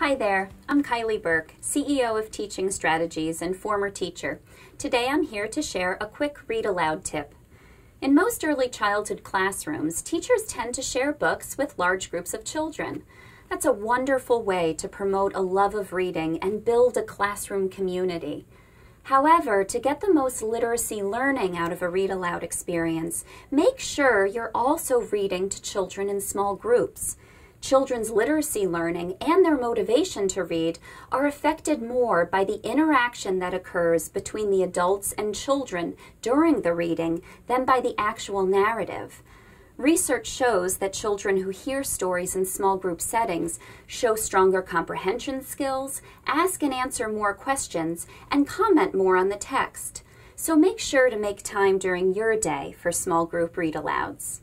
Hi there, I'm Kai-leé Berke, CEO of Teaching Strategies and former teacher. Today I'm here to share a quick read aloud tip. In most early childhood classrooms, teachers tend to share books with large groups of children. That's a wonderful way to promote a love of reading and build a classroom community. However, to get the most literacy learning out of a read aloud experience, make sure you're also reading to children in small groups children's literacy learning and their motivation to read are affected more by the interaction that occurs between the adults and children during the reading than by the actual narrative. Research shows that children who hear stories in small group settings show stronger comprehension skills, ask and answer more questions, and comment more on the text. So make sure to make time during your day for small group read alouds.